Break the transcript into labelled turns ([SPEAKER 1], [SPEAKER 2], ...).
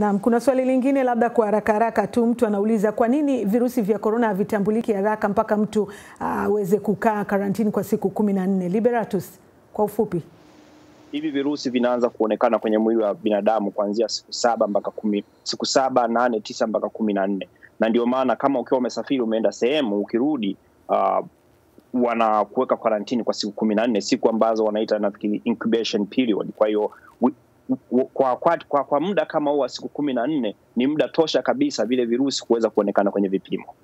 [SPEAKER 1] Naam, kuna swali lingine labda kwa haraka haraka tu, mtu anauliza kwa nini virusi vya korona havitambuliki haraka mpaka mtu aweze uh, kukaa karantini kwa siku kumi na nne? Liberatus, kwa ufupi.
[SPEAKER 2] Hivi virusi vinaanza kuonekana kwenye mwili wa binadamu kuanzia siku saba mpaka kumi, siku saba, nane, tisa mpaka kumi na nne, na ndio maana kama ukiwa umesafiri umeenda sehemu, ukirudi uh, wanakuweka karantini kwa siku kumi na nne, siku ambazo wanaita nafikiri incubation period. Kwa hiyo kwa, kwa, kwa, kwa muda kama huu wa siku kumi na nne ni muda tosha kabisa vile virusi kuweza kuonekana kwenye vipimo.